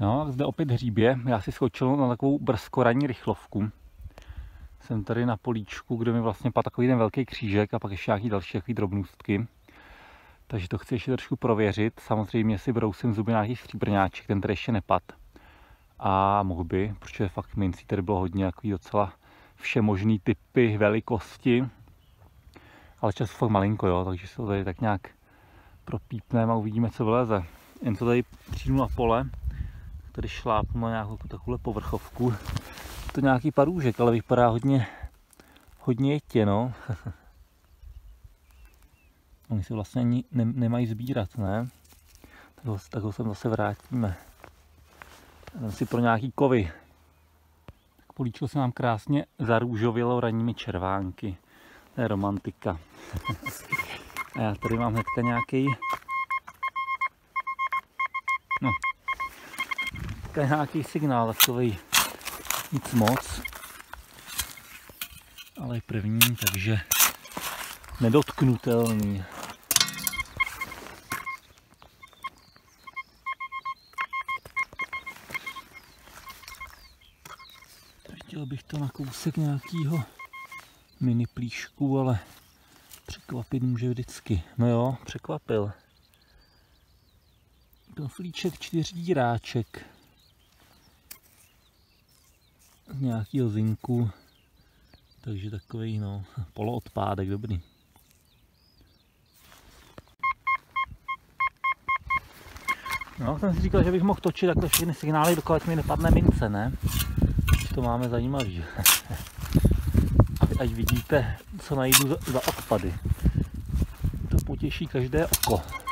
No, zde opět hříbě. Já si skočil na takovou brzkoranní rychlovku. Jsem tady na políčku, kde mi vlastně padl takový ten velký křížek a pak ještě nějaký další takový drobnůstky. Takže to chci ještě trošku prověřit. Samozřejmě si brousím zuby nějaký stříbrňáček, ten tady ještě nepad. A mohl by, protože fakt mincí tady bylo hodně takový docela všemožný typy, velikosti. Ale čas fakt malinko, jo, takže se to tady tak nějak propípneme a uvidíme, co vyleze. Jen to tady přijdu na pole, tady šlápnu na nějakou takovou povrchovku. To nějaký parůžek, ale vypadá hodně, hodně jetě, no. Oni se vlastně ani ne, nemají sbírat, ne? Tak ho, tak ho sem zase vrátíme. Jdem si pro nějaký kovy. Tak políčko se nám krásně zarůžovilo ranními červánky. To je romantika. A já tady mám hnedka nějaký no, nějaký signál takový nic moc. Ale první, takže nedotknutelný. Chtěl bych to na kousek nějakýho mini plíšku, ale překvapit může vždycky. No jo, překvapil. Knoflíček čtyřdíráček nějakého zinku. Takže takový no, poloodpádek, dobrý. No, jsem si říkal, že bych mohl točit takhle všechny signály, dokud mi nepadne mince, ne? To máme zajímavý. Ať vidíte, co najdu za, za odpady. To potěší každé oko.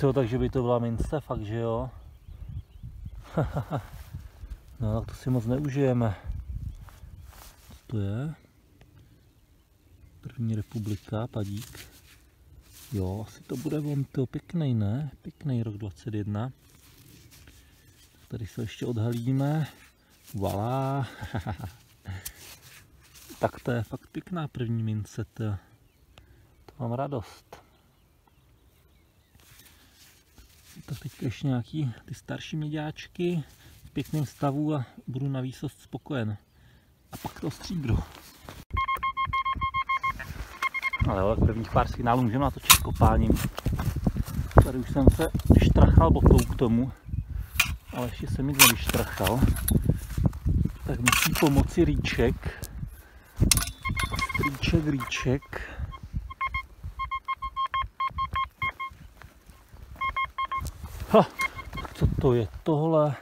To, takže by to byla mince, fakt, že jo? no, tak to si moc neužijeme. Co to je? První republika, padík. Jo, asi to bude on to pěkný, ne? Pěkný rok 21. Tady se ještě odhalíme. Voilà. tak to je fakt pěkná první mince. To mám radost. Tak teď ještě nějaký ty starší měďáčky v pěkném stavu a budu na výsost spokojen. A pak to stříbro. Ale jo, prvních pár signálů můžeme natočit kopáním. Tady už jsem se štrachal botou k tomu, ale ještě jsem nic nevyštrachal. Tak musí pomoci rýček. Strýček, rýček. Ha, co to je tohle?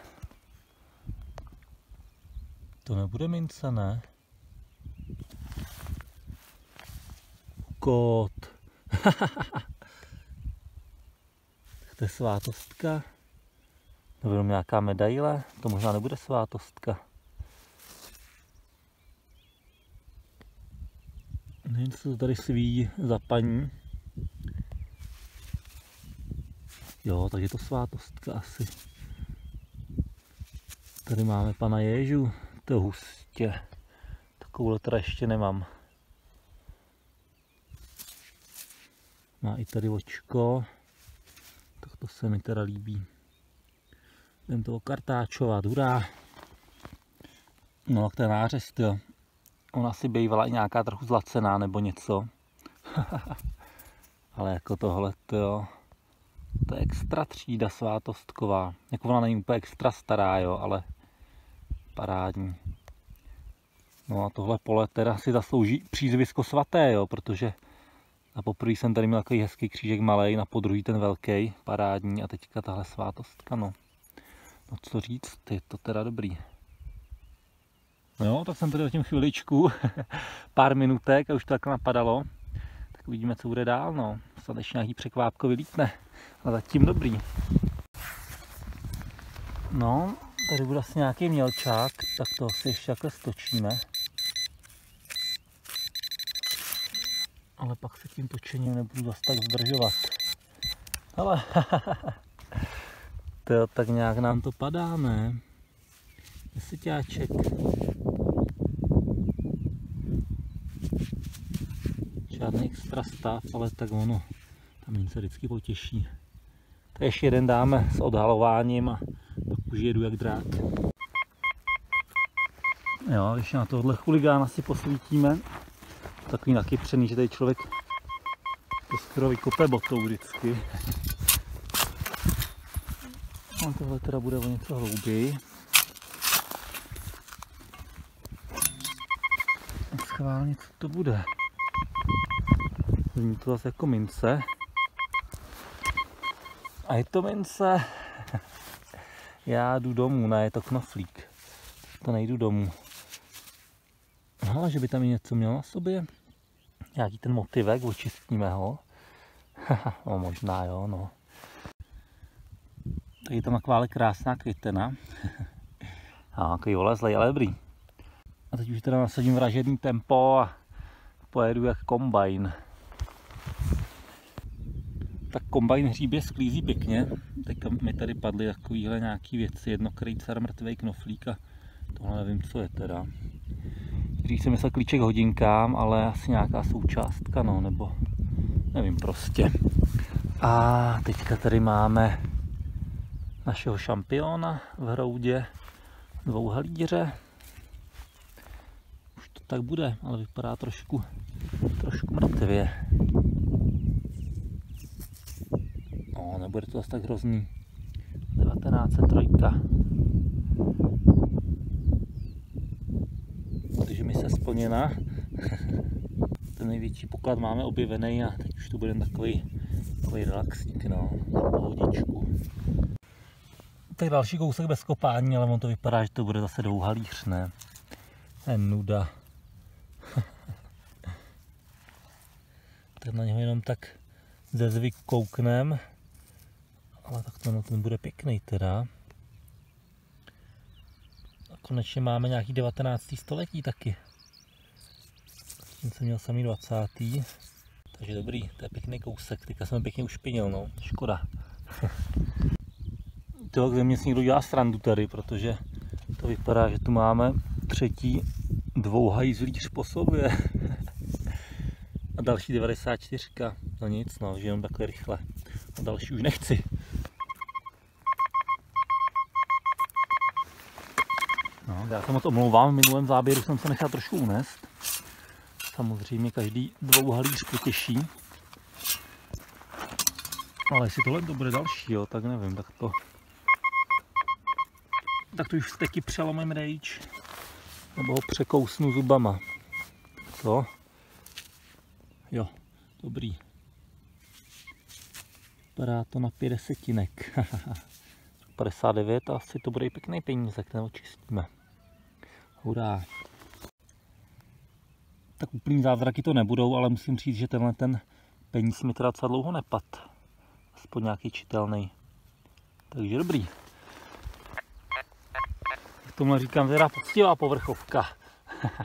To nebude mince, ne? Kot. to je svátostka. Nebo jenom nějaká medaile. To možná nebude svátostka. Nevím, co to tady svíjí za paní. Jo, tak je to svátostka asi. Tady máme pana Ježu, to hustě. Takovou teda ještě nemám. Má i tady očko. Tak to se mi teda líbí. Jdem to okartáčovat, hurá. No, tak ten nářez, jo. Ona si bývala i nějaká trochu zlacená nebo něco. Ale jako tohle, jo. To je extra třída svátostková. Jako ona není úplně extra stará, jo, ale parádní. No a tohle pole teda si zaslouží přízvisko svaté, jo, protože na poprvé jsem tady měl takový hezký křížek malý, na podruhý ten velký, parádní a teďka tahle svátostka, no. No co říct, je to teda dobrý. No tak jsem tady zatím chviličku, pár minutek a už to tak napadalo. Tak uvidíme, co bude dál, no. Snad ještě nějaký překvápko vylítne. A zatím dobrý. No, tady bude asi nějaký mělčák, tak to si ještě takhle stočíme. Ale pak se tím točením nebudu zase tak zdržovat. Ale to, tak nějak nám to padá, ne? Desetáček. žádný extra stav, ale tak ono, tam se vždycky potěší. Tak ještě jeden dáme s odhalováním a pak už jedu jak drák. Jo, když na tohle chuligána si posvítíme, takový nakypřený, že tady člověk to skoro vykope botou vždycky. A tohle teda bude o něco hlouběji. Schválně, co to bude? Zní to zase jako mince. A je to mince. Já jdu domů, ne, je to knoflík. To nejdu domů. Aha, že by tam i něco měl na sobě. Nějaký ten motivek, očistíme ho. no možná jo, no. Tady je tam taková krásná květena. A takový olezlej, ale dobrý. A teď už teda nasadím vražedný tempo a pojedu jak kombajn. Tak kombajn hříbě sklízí pěkně. Teďka mi tady padly takovýhle nějaký věci. Jedno krejcar, mrtvej knoflík a tohle nevím, co je teda. Když jsem myslel klíček hodinkám, ale asi nějaká součástka, no, nebo nevím prostě. A teďka tady máme našeho šampiona v hroudě dvou halíře. Už to tak bude, ale vypadá trošku, trošku mrtvě. No, nebude to zase tak hrozný. 1903. Takže mi se splněna. Ten největší poklad máme objevený a teď už to bude takový, takový relaxník, no, na pohodičku. Tak další kousek bez kopání, ale on to vypadá, že to bude zase dvouhalíř, ne? To je nuda. tak na něho jenom tak ze zvyk kouknem. Ale tak to no, ten bude pěkný teda. A konečně máme nějaký 19. století taky. Tím jsem měl samý 20. Takže dobrý, to je pěkný kousek. Teďka jsem pěkně ušpinil, no. Škoda. to kde mě si někdo dělá srandu tady, protože to vypadá, že tu máme třetí dvouhajzlíř po sobě. A další 94. No nic, no, že jenom takhle rychle. A další už nechci. No, já se moc omlouvám, v minulém záběru jsem se nechal trošku unést. Samozřejmě každý dvouhalíř potěší. Ale jestli tohle to bude další, jo, tak nevím, tak to... Tak to už taky přelomím rejč. Nebo ho překousnu zubama. Co? Jo, dobrý. Vypadá to na pět desetinek. 59 a asi to bude i pěkný peníze, ten očistíme. Hurá. Tak úplný zázraky to nebudou, ale musím říct, že tenhle ten peníz mi teda docela dlouho nepad. Aspoň nějaký čitelný. Takže dobrý. V tomhle říkám teda poctivá povrchovka.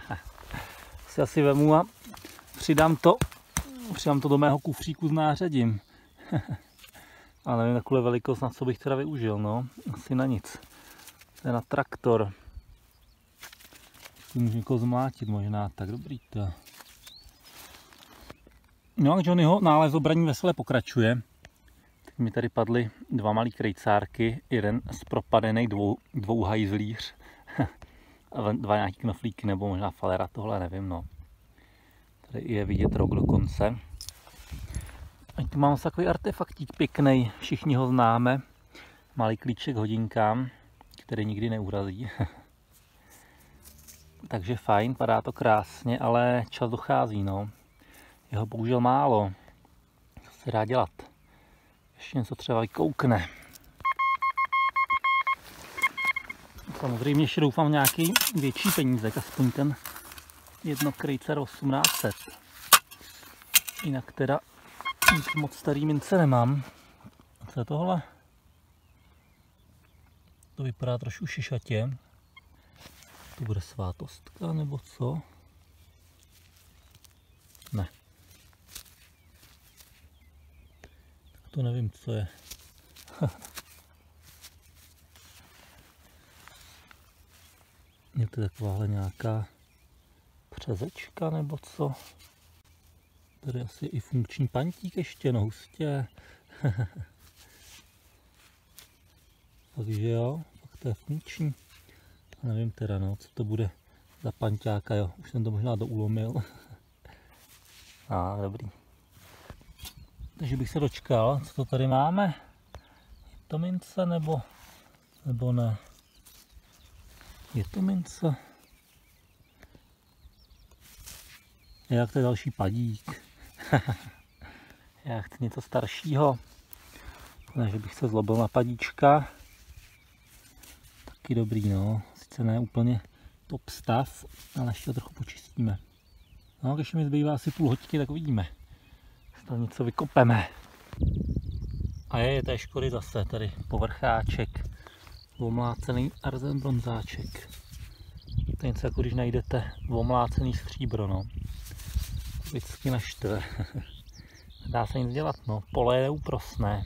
si asi vemu a přidám to, přidám to do mého kufříku s nářadím. Ale nevím, takovou velikost, na co bych teda využil, no. Asi na nic. To je na traktor. Tu můžu někoho zmlátit možná, tak dobrý to. No a Johnnyho nález obraní vesele pokračuje. Teď mi tady padly dva malý krejcárky, jeden z propadených dvou, dvou hajzlíř. a dva nějaký knoflíky, nebo možná falera, tohle nevím, no. Tady je vidět rok dokonce. A tu mám takový artefaktík pěkný, všichni ho známe. Malý klíček hodinkám, který nikdy neurazí. Takže fajn, padá to krásně, ale čas dochází, no. Jeho bohužel málo. Co se dá dělat? Ještě něco třeba vykoukne. Samozřejmě ještě doufám nějaký větší peníze, aspoň ten jedno krejcer 1800. Jinak teda nic moc starý mince nemám. Co je tohle? To vypadá trošku šišatě. To bude svátostka nebo co? Ne. Tak to nevím, co je. je to takováhle nějaká přezečka nebo co? Tady asi i funkční pantík ještě, no hustě. Takže jo, tak to je funkční. A nevím teda, no, co to bude za panťáka, jo. Už jsem to možná doulomil. A, dobrý. Takže bych se dočkal, co to tady máme. Je to mince nebo, nebo ne? Je to mince? Jak to je další padík? Já chci něco staršího. Ne, že bych se zlobil na padíčka. Taky dobrý, no. Sice ne úplně top stav, ale ještě to trochu počistíme. No, když mi zbývá asi půl hodiny, tak uvidíme. Zda něco vykopeme. A je, je škody zase, tady povrcháček, omlácený arzen bronzáček. To je něco jako když najdete omlácený stříbro, no. Vždycky naštve. Dá se nic dělat, no. Pole je úprosné.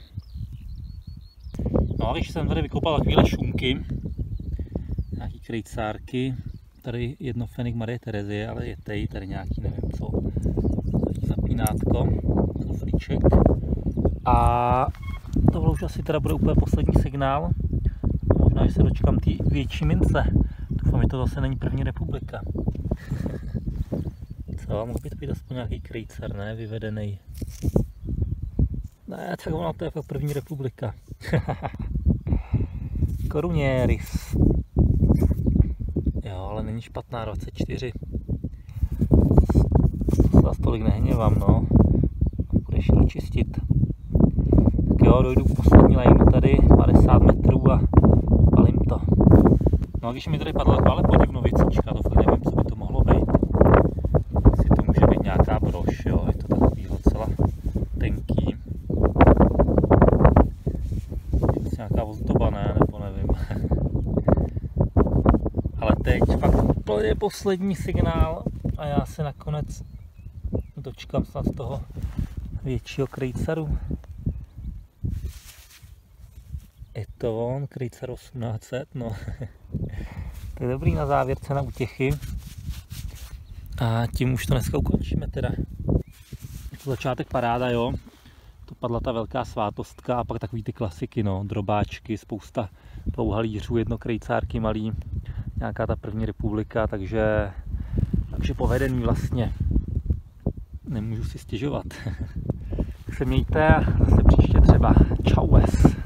No a když jsem tady vykopal takové šunky, nějaký krejcárky, tady jedno Fenik Marie Terezie, ale je tady, tady nějaký, nevím co, zapínátko, kuflíček. A tohle už asi teda bude úplně poslední signál. Možná, že se dočkám ty větší mince. Doufám, že to zase není první republika. co, mohl by to být aspoň nějaký krejcer, ne, vyvedený. Ne, tak ona to je fakt první republika. Koruněris ale není špatná 24. Zase tolik nehněvám, no. Budeš ji čistit. Tak jo, dojdu k poslední lajnu tady, 50 metrů a palím to. No když mi tady padla ale podivnou věcička, to nevím, co by to mohlo být. Jestli to může být nějaká brož, jo, je to takový docela tenký. Nějaká ozdoba, ne, nebo nevím. teď fakt úplně poslední signál a já se nakonec dočkám snad toho většího krejcaru. Je to on, krejcar 1800, no. to je dobrý na závěrce na útěchy. A tím už to dneska ukončíme teda. Je to začátek paráda, jo. To padla ta velká svátostka a pak takový ty klasiky, no. Drobáčky, spousta dlouhalířů, jedno krejcárky malý nějaká ta první republika, takže, takže povedený vlastně. Nemůžu si stěžovat. tak se mějte a zase příště třeba. Čaues.